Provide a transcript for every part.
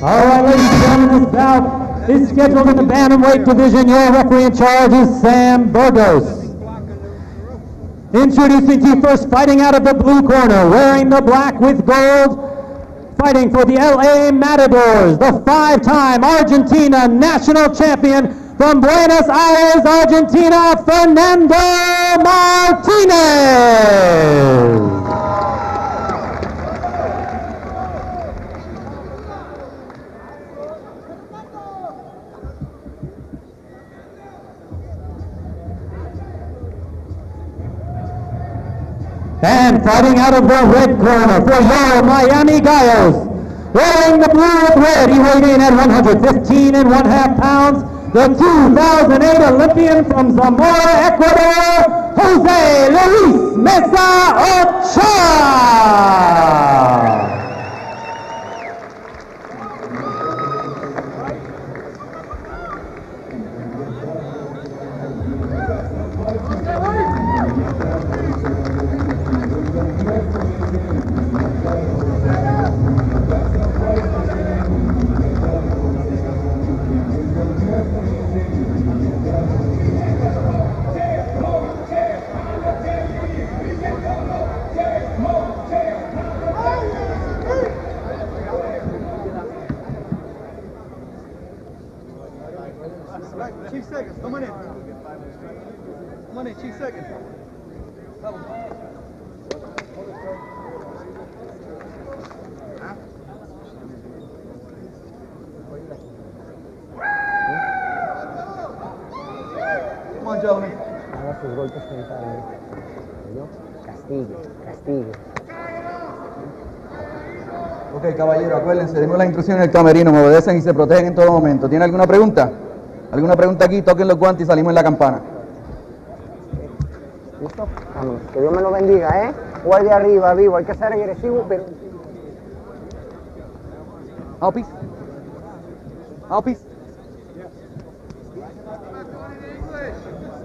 All right, ladies and gentlemen, this bout is scheduled in the bantamweight division. Your referee in charge is Sam Burgos. Introducing to you first, fighting out of the blue corner, wearing the black with gold, fighting for the LA Matadors, the five-time Argentina national champion from Buenos Aires, Argentina, Fernando Martinez. And fighting out of the red corner for your Miami Gallos, wearing the blue with red, he weighed in at 115 and one half pounds, the 2008 Olympian from Zamora, Ecuador, Jose Luis Mesa Ochoa. Chief seconds, come on in. Come on in, Chief seconds. Come on, gentlemen. Haga sus golpes mentales. ¿Oyó? Castigue, castigue. Ok, caballero, acuérdense, dimos la instrucción en el camerino, me obedecen y se protegen en todo momento. ¿Tiene alguna pregunta? ¿Alguna pregunta aquí? Toquen los guantes y salimos en la campana. ¿Listo? Que Dios me lo bendiga, ¿eh? Guardia arriba, vivo. Hay que ser agresivo, pero... Out, peace.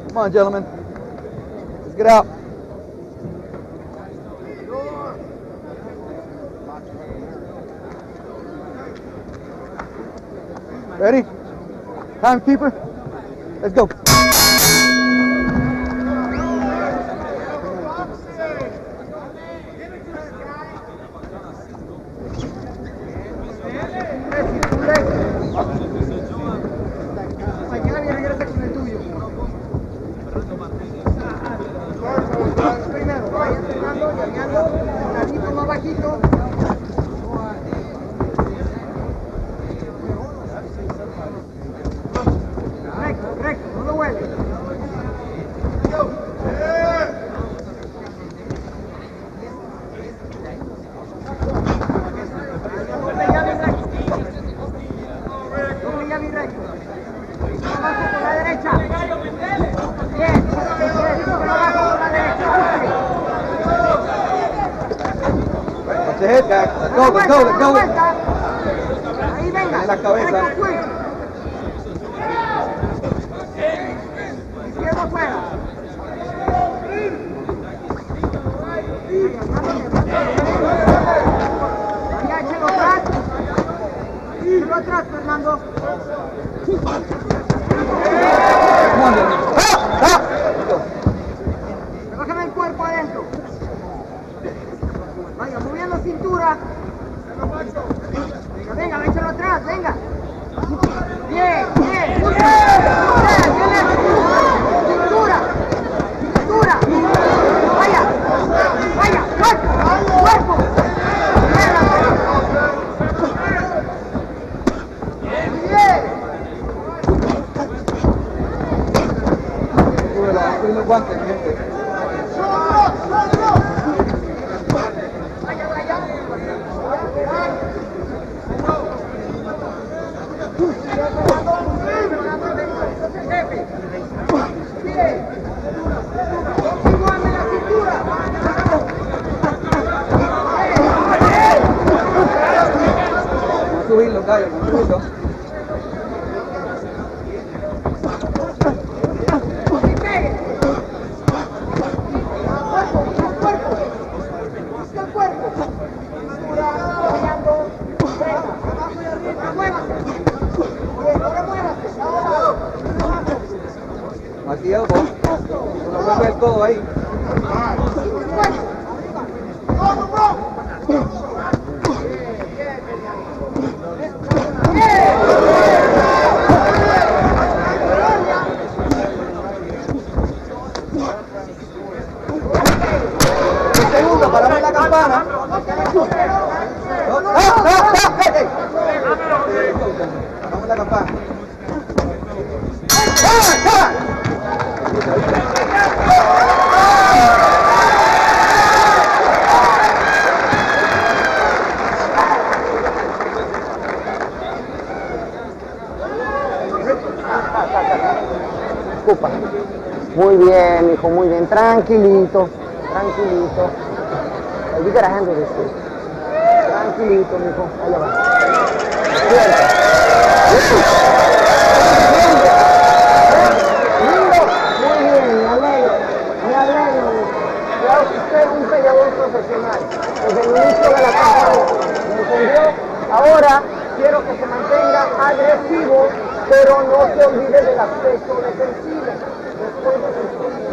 Come on, gentlemen. Let's get out. Ready? Timekeeper? Let's go. Ahí venga. En la cabeza. Izquierdo fuera. Ahí, échelo atrás. Échelo atrás, Fernando. 那也不会 Tranquilito, tranquilito. You gotta handle this. Tranquilito, mijo. Ahí la va. Lindo, muy bien, me alegro, me alegro. Ya usted es un peleador profesional. Desde el inicio de la campaña, ¿me entendió? Ahora quiero que se mantenga agresivo, pero no se olvide del aspecto defensivo. Después de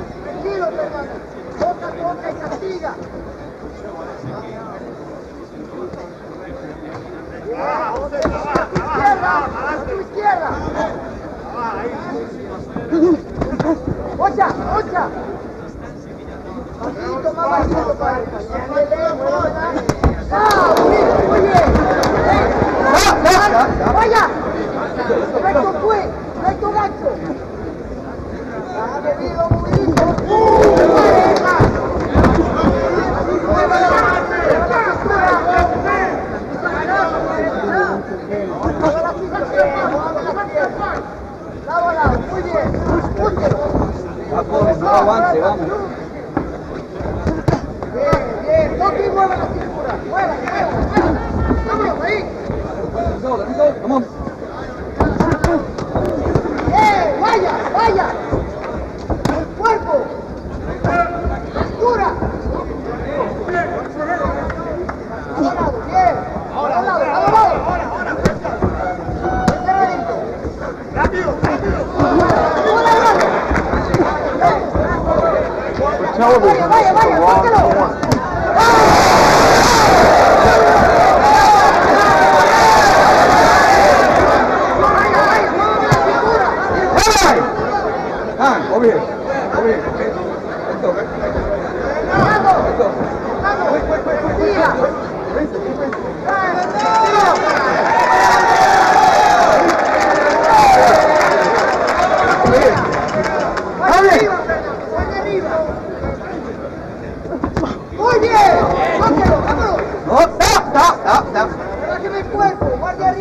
Tierra,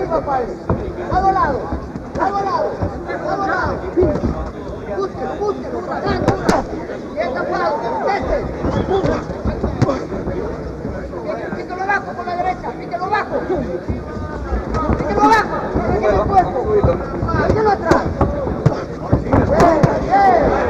mi papá es. Hago lado, hago lado, hago lado. Busque, busque, busque, Esta falta, este. Píquelo bajo por la derecha, píquelo bajo. Píquelo bajo, píquelo el cuerpo. Píquelo atrás. Bien, bien.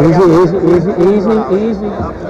Easy, easy, easy, easy, easy.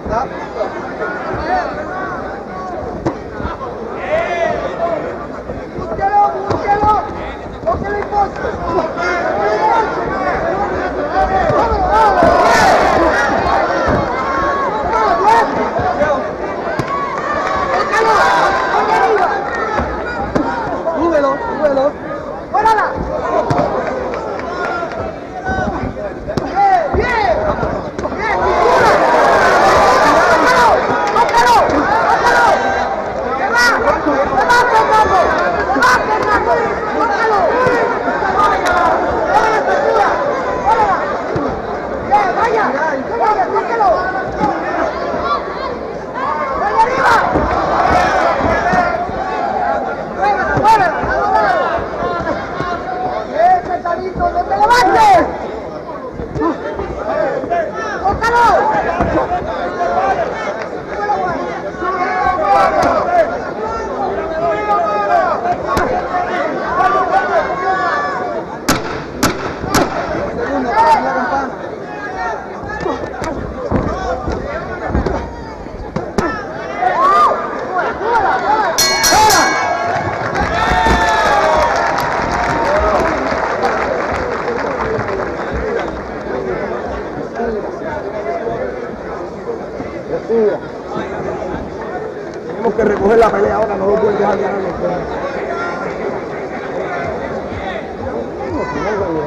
tá. tá.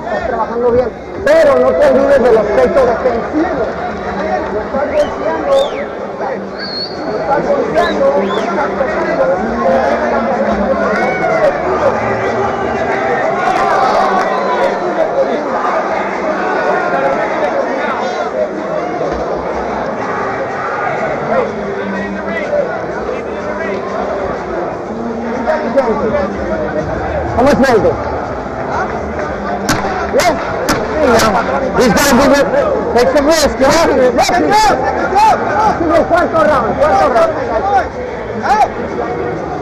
Estás trabajando bien, pero no te olvides del aspecto defensivo. Lo estás golpeando, lo estás golpeando, lo estás golpeando. How much more is it? Yeah. He's got to do it. Take some risk, you know? Let's go! Let's go! Let's go! Let's go! Let's go! Let's go! Let's go!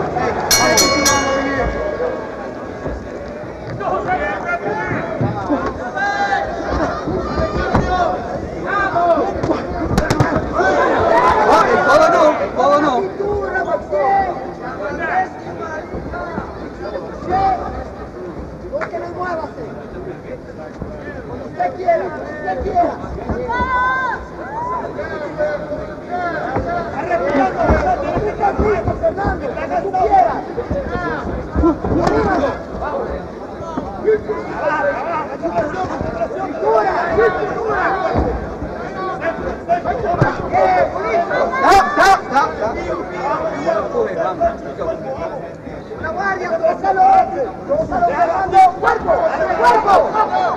go.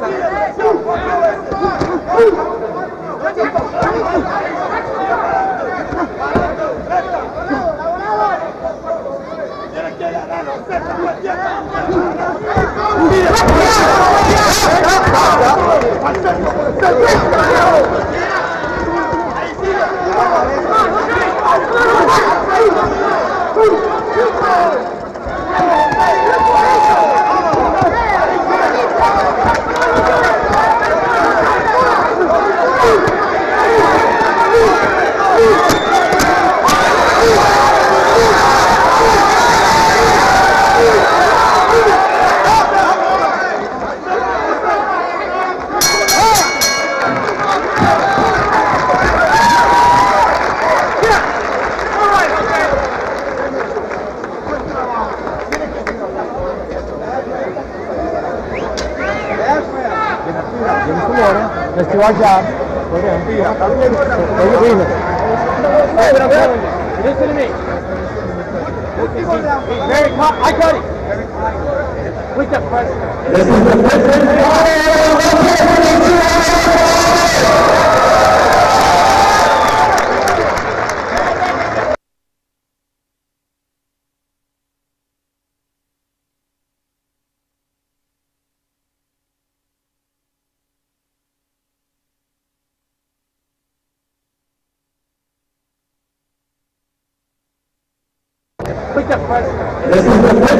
Let's go! Let's do our job. We're doing it. Listen to me. Mary, I got it. With the president. This is the president. This is the first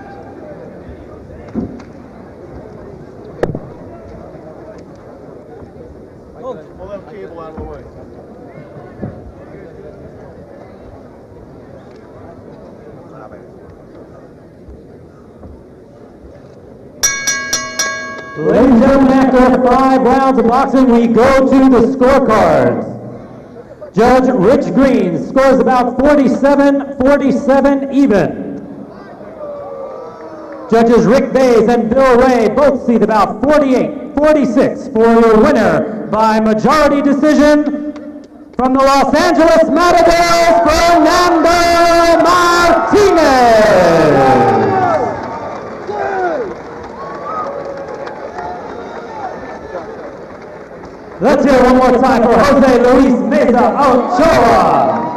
rounds of boxing, we go to the scorecards. Judge Rich Green scores about 47 47 even. Judges Rick Bays and Bill Ray both seat about 48 46 for your winner by majority decision from the Los Angeles Matadors, Fernando Martinez. Let's hear one more time for Jose Luis Mesa Ochoa.